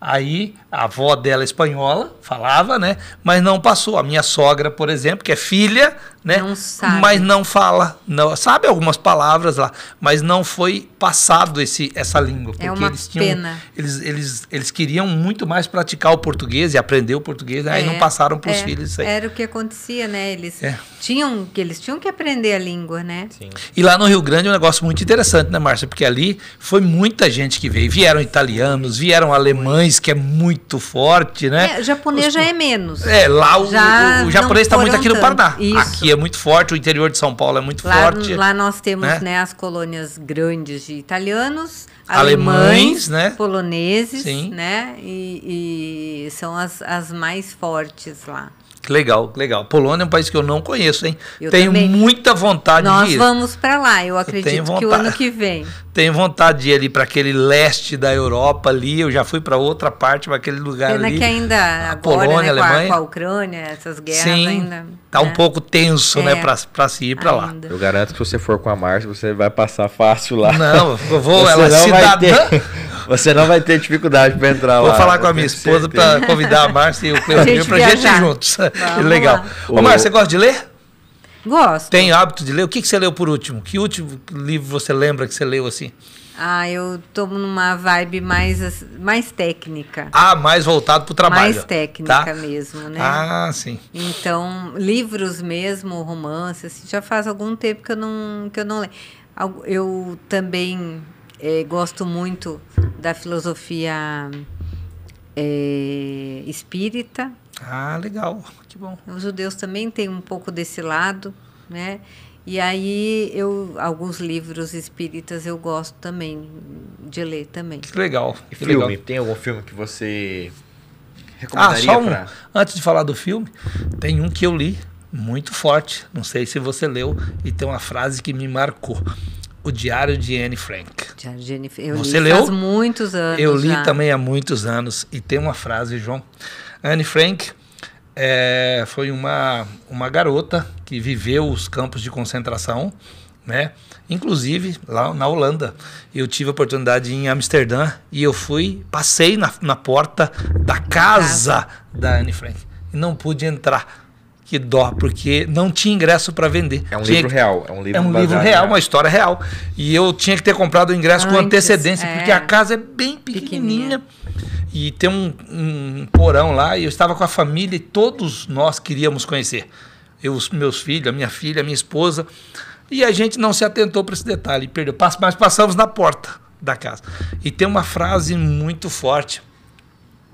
Aí a avó dela espanhola falava, né? Mas não passou. A minha sogra, por exemplo, que é filha, né? Não sabe. Mas não fala, não sabe algumas palavras lá, mas não foi passado esse essa língua, é porque é uma eles tinham pena. eles, eles eles queriam muito mais praticar o português e aprender o português, né? aí não é, passaram para os é, filhos isso aí. Era o que acontecia, né? Eles é. tinham que eles tinham que aprender a língua, né? Sim. E lá no Rio Grande é um negócio muito interessante, né, Márcia? Porque ali foi muita gente que veio, vieram italianos, vieram alemães, que é muito forte, né? É, japonês Os, já é menos. É, lá o, o, o japonês está muito aqui no Paraná. Isso. Aqui é muito forte, o interior de São Paulo é muito lá, forte. Lá nós temos né? né? as colônias grandes de italianos, alemães, alemães né? poloneses, Sim. né? E, e, são as, as mais fortes lá. Legal, legal. Polônia é um país que eu não conheço, hein? Eu Tenho também. muita vontade Nós de ir. vamos para lá, eu acredito que o ano que vem. Tenho vontade de ir ali para aquele leste da Europa ali. Eu já fui para outra parte, para aquele lugar Pena ali. que ainda a agora, Polônia, né, com, a, Alemanha. com a Ucrânia, essas guerras Sim, ainda. tá um né, pouco tenso, né, É. pra, pra se ir pra lá. Eu garanto que se você for com a Márcia, você vai passar fácil lá. Não, eu vou, Você ela é cidadã. você não vai ter dificuldade para entrar lá. Vou falar com a minha esposa para convidar a Márcia e o Cleozinho gente pra gente ir juntos. Que Vamos legal. lá. Ô, Márcia, você gosta de ler? Gosto. Tem hábito de ler? O que, que você leu por último? Que último livro você lembra que você leu assim? Ah, eu tô numa vibe mais, mais técnica. Ah, mais voltado pro trabalho. mais técnica tá? mesmo, né? Ah, sim. Então, livros mesmo, romances, assim, já faz algum tempo que eu não, que eu não leio. Eu também eh, gosto muito da filosofia eh, espírita. Ah, legal. Que bom. Os judeus também têm um pouco desse lado, né? E aí eu alguns livros espíritas eu gosto também de ler também. Que legal. E filme? legal. Tem algum filme que você Ah, recomendaria só um. pra... Antes de falar do filme, tem um que eu li muito forte. Não sei se você leu e tem uma frase que me marcou. O Diário de Anne Frank. Já, Jennifer, eu Você li leu? faz muitos anos. Eu li já. também há muitos anos e tem uma frase, João. Anne Frank é, foi uma, uma garota que viveu os campos de concentração, né? Inclusive lá na Holanda. Eu tive a oportunidade de em Amsterdã e eu fui, passei na, na porta da casa da Anne Frank e não pude entrar. Que dó, porque não tinha ingresso para vender. É um Tinha livro que- real. É um livro, é um livro real, em- uma história real. E eu tinha que ter comprado o ingresso com Antes, antecedência, é. porque a casa é bem pequenininha. Pequenininha. E tem um, um porão lá, e eu estava com a família e todos nós queríamos conhecer. Eu, os meus filhos, a minha filha, a minha esposa. E a gente não se atentou para esse detalhe, perdeu. Mas passamos na porta da casa. E tem uma frase muito forte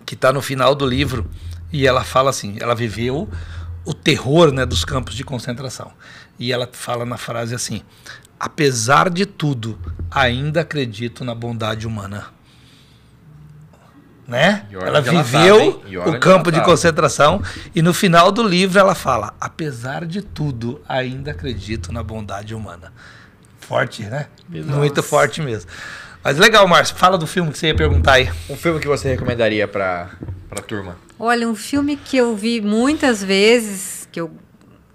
que está no final do livro e ela fala assim, ela viveu o terror né, dos campos de concentração e ela fala na frase assim, apesar de tudo, ainda acredito na bondade humana. Né? Ela ela viveu? E olha o campo ela de concentração e no final do livro ela fala, apesar de tudo, ainda acredito na bondade humana. Forte, né? Muito forte mesmo. Mas legal, Márcio. Fala do filme que você ia perguntar aí. Um filme que você recomendaria pra, pra turma? Olha, um filme que eu vi muitas vezes, que eu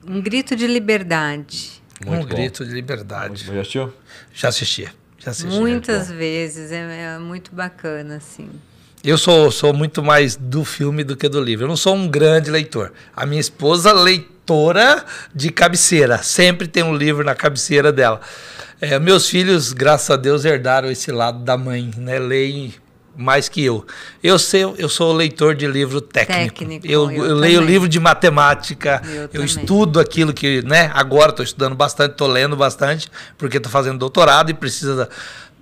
um grito de liberdade. um bom. grito de liberdade. Já assistiu? Já assisti. Já assisti. Muitas vezes, é, é muito bacana, assim. Eu sou, sou muito mais do filme do que do livro. Eu não sou um grande leitor. A minha esposa, leitora de cabeceira. Sempre tem um livro na cabeceira dela. É, meus filhos, graças a Deus, herdaram esse lado da mãe, né? Leem mais que eu. Eu, sei, eu sou leitor de livro técnico. Técnico, eu, eu eu leio livro de matemática, Eu eu, também. estudo aquilo que, né? Agora estou estudando bastante, estou lendo bastante, porque estou fazendo doutorado e precisa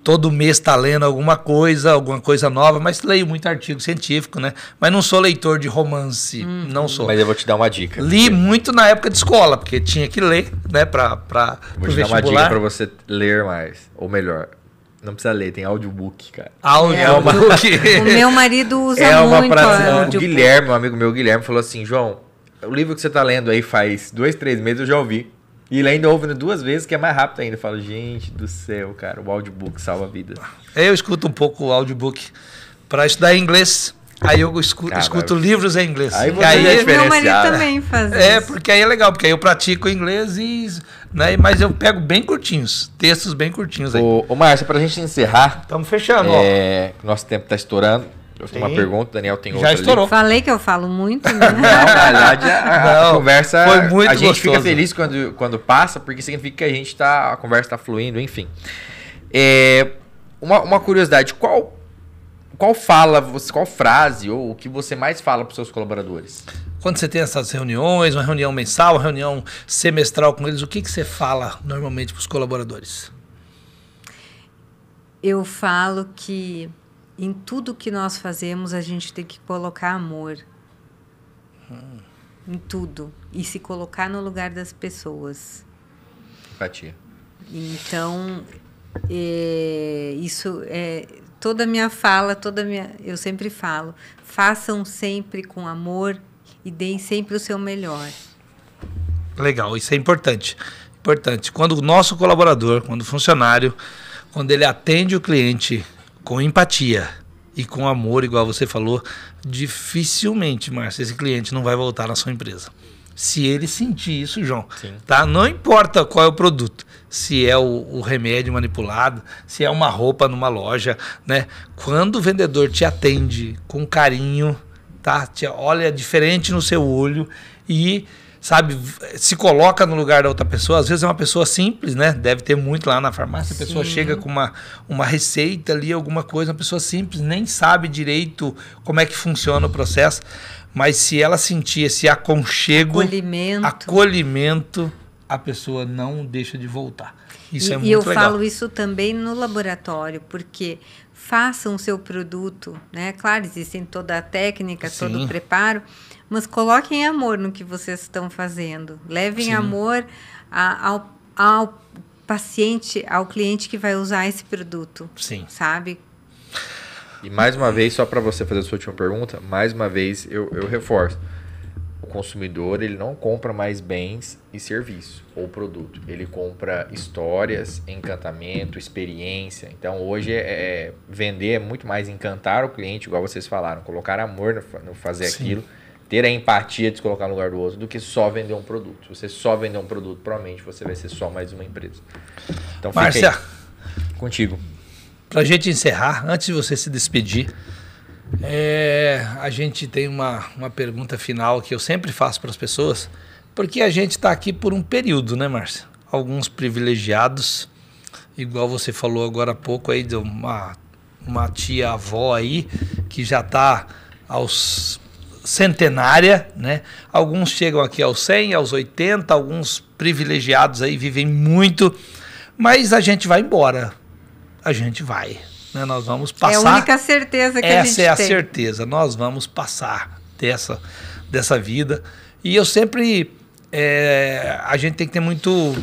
todo mês estar lendo alguma coisa, alguma coisa nova, mas leio muito artigo científico, né? Mas não sou leitor de romance, Uhum. não sou. Mas eu vou te dar uma dica. Li muito na época de escola, porque tinha que ler, né, para para Vou te dar uma dica pra você ler mais. Ou melhor, não precisa ler, tem audiobook, cara. Audiobook. O meu marido usa É uma muito frase. a O audiobook. Guilherme, um amigo meu, Guilherme, falou assim: João, o livro que você tá lendo aí faz dois, três meses eu já ouvi. E ele ainda ouve duas vezes, que é mais rápido ainda. Eu falo, gente do céu, cara, o audiobook salva vidas. Eu escuto um pouco o audiobook para estudar inglês. Aí eu escuto, escuto livros em inglês. aí E você aí, é meu marido também faz É, isso. porque aí é legal, porque aí eu pratico inglês e. Né, mas eu pego bem curtinhos, textos bem curtinhos aí. Ô, ô Márcio, pra gente encerrar, Estamos fechando, ó. é, nosso tempo tá estourando. Eu tenho uma pergunta, Daniel tem Já outra ali. estourou. Falei que eu falo muito, Não, né? na verdade, a, a- a Não, conversa. foi muito A gente fica gostoso. feliz quando, quando passa, porque significa que a gente tá. A conversa tá fluindo, enfim. É, uma, uma curiosidade, qual. Qual fala, você- qual frase ou o que você mais fala para seus colaboradores? Quando você tem essas reuniões, uma reunião mensal, uma reunião semestral com eles, o que, que você fala normalmente para os colaboradores? Eu falo que em tudo que nós fazemos a gente tem que colocar amor. Em tudo. E se colocar no lugar das pessoas. Empatia. Então, é, isso é toda a minha fala, toda a minha, eu sempre falo, façam sempre com amor e deem sempre o seu melhor. Legal, isso é importante. Importante. Quando o nosso colaborador, quando o funcionário, quando ele atende o cliente com empatia e com amor, igual você falou, dificilmente, Márcio, esse cliente não vai voltar na sua empresa. Se ele sentir isso, João, Sim. tá? Não importa qual é o produto, se é o, o, remédio manipulado, se é uma roupa numa loja, né? Quando o vendedor te atende com carinho, tá? Te olha diferente no seu olho e sabe, se coloca no lugar da outra pessoa. Às vezes é uma pessoa simples, né? Deve ter muito lá na farmácia. A pessoa Sim. chega com uma, uma receita ali, alguma coisa, uma pessoa simples, nem sabe direito como é que funciona o processo. Mas se ela sentir esse aconchego, acolhimento, acolhimento a pessoa não deixa de voltar. Isso e, é muito E eu legal. falo isso também no laboratório, porque façam o seu produto, né? Claro, existem toda a técnica, Sim. todo o preparo, mas coloquem amor no que vocês estão fazendo. Levem Sim. amor a, ao, ao paciente, ao cliente que vai usar esse produto. Sim. Sabe? E mais uma vez, só para você fazer a sua última pergunta, mais uma vez eu, eu reforço. O consumidor ele não compra mais bens e serviços ou produto. Ele compra histórias, encantamento, experiência. Então hoje é, é vender é muito mais encantar o cliente, igual vocês falaram, colocar amor no, no fazer Sim. aquilo ter a empatia de se colocar no lugar do outro do que só vender um produto. Se você só vender um produto, provavelmente você vai ser só mais uma empresa. Então, Márcia, contigo. Para a gente encerrar, antes de você se despedir, é, a gente tem uma, uma pergunta final que eu sempre faço para as pessoas, porque a gente está aqui por um período, né, Márcia? Alguns privilegiados, igual você falou agora há pouco aí de uma, uma tia avó aí que já está aos centenária, né? Alguns chegam aqui aos 100, aos 80, alguns privilegiados aí vivem muito, mas a gente vai embora. A gente vai, né? Nós vamos passar. É a única certeza que Essa a gente é a tem. certeza. Nós vamos passar dessa dessa vida. E eu sempre é, a gente tem que ter muito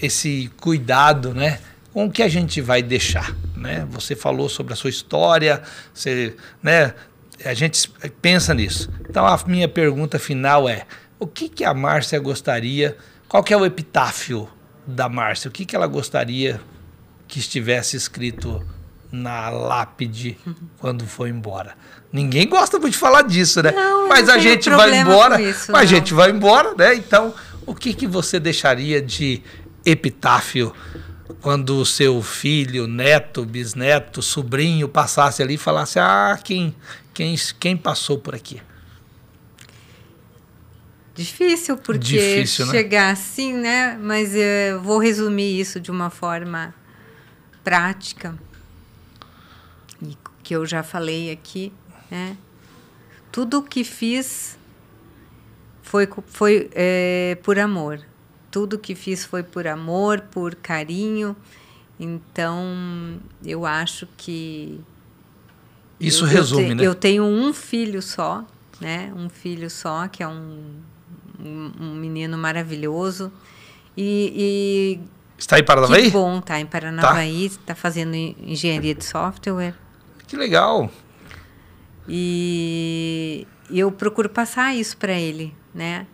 esse cuidado, né? Com o que a gente vai deixar, né? Você falou sobre a sua história, você, né? A gente pensa nisso. Então a minha pergunta final é: o que, que a Márcia gostaria? Qual que é o epitáfio da Márcia? O que, que ela gostaria que estivesse escrito na lápide quando foi embora? Ninguém gosta muito de falar disso, né? Não, mas não a gente vai embora. Isso, mas a gente vai embora, né? Então, o que, que você deixaria de epitáfio quando o seu filho, neto, bisneto, sobrinho passasse ali e falasse: Ah, quem, quem, quem passou por aqui? Difícil, porque Difícil, né? chegar assim, né? Mas eu vou resumir isso de uma forma prática, e que eu já falei aqui, né? Tudo que fiz foi, foi é, por amor. Tudo que fiz foi por amor, por carinho. Então, eu acho que isso eu, resume, eu te, né? Eu tenho um filho só, né? Um filho só, que é um, um, um menino maravilhoso. E, e, Está em Paranavaí? Que bom, tá em Paranavaí, está tá fazendo engenharia de software. Que legal. E eu procuro passar isso para ele, né?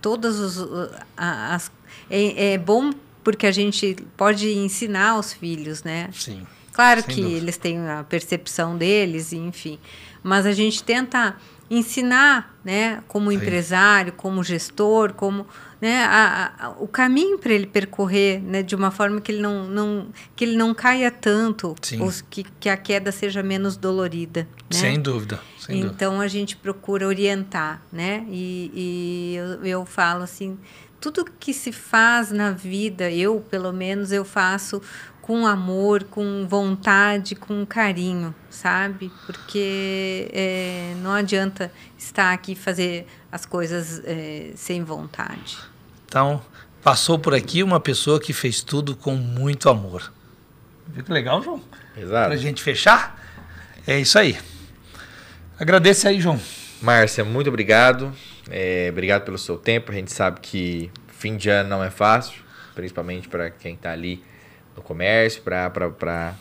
Todas os, as, é, é bom porque a gente pode ensinar aos filhos, né? Sim. Claro Sem que dúvida. eles têm a percepção deles, enfim. Mas a gente tenta ensinar, né, como Sim. empresário, como gestor, como né, a, a, o caminho para ele percorrer, né, de uma forma que ele não, não que ele não caia tanto, Sim. ou que, que a queda seja menos dolorida. Né? Sem dúvida. Sem dúvida. Então a gente procura orientar, né? E, e eu, eu falo assim, tudo que se faz na vida, eu pelo menos eu faço com amor, com vontade, com carinho, sabe? Porque é, não adianta estar aqui e fazer as coisas é, sem vontade. Então, passou por aqui uma pessoa que fez tudo com muito amor. Viu que legal, João? Exato. Pra gente fechar? É isso aí. Agradeço aí, João. Márcia, muito obrigado. É, obrigado pelo seu tempo. A gente sabe que fim de ano não é fácil, principalmente para quem está ali no comércio, para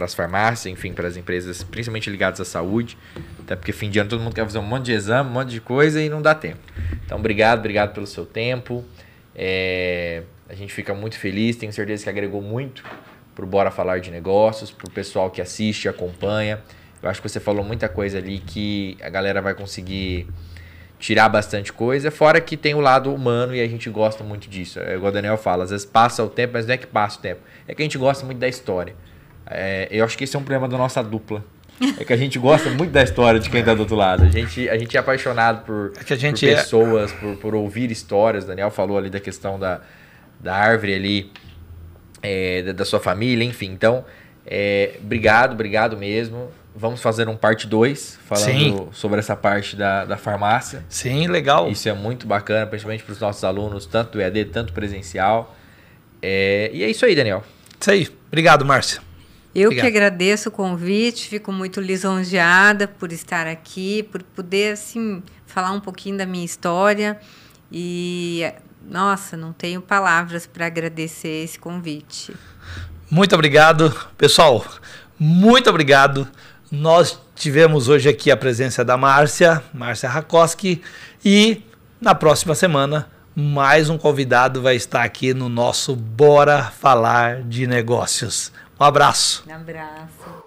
as farmácias, enfim, para as empresas, principalmente ligadas à saúde. Até porque fim de ano todo mundo quer fazer um monte de exame, um monte de coisa e não dá tempo. Então, obrigado, obrigado pelo seu tempo. É, a gente fica muito feliz, tenho certeza que agregou muito para o Bora Falar de Negócios, para o pessoal que assiste, acompanha. Eu acho que você falou muita coisa ali que a galera vai conseguir tirar bastante coisa, fora que tem o lado humano e a gente gosta muito disso. É igual o Daniel fala, às vezes passa o tempo, mas não é que passa o tempo, é que a gente gosta muito da história. É, eu acho que esse é um problema da nossa dupla. É que a gente gosta muito da história de quem está do outro lado. A gente, a gente é apaixonado por, é que a gente por pessoas, é... por, por ouvir histórias. O Daniel falou ali da questão da, da árvore ali, é, da, da, sua família, enfim. Então, é, obrigado, obrigado mesmo. Vamos fazer um parte 2, falando Sim. sobre essa parte da, da farmácia. Sim, legal. Isso é muito bacana, principalmente para os nossos alunos, tanto do EAD, tanto presencial. É, e é isso aí, Daniel. Isso aí. Obrigado, Márcia. Eu Obrigado. que agradeço o convite, fico muito lisonjeada por estar aqui, por poder, assim, falar um pouquinho da minha história. E, nossa, não tenho palavras para agradecer esse convite. Muito obrigado, pessoal. Muito obrigado. Nós tivemos hoje aqui a presença da Márcia, Márcia Rakoski, e na próxima semana mais um convidado vai estar aqui no nosso Bora Falar de Negócios. Um abraço. Um abraço.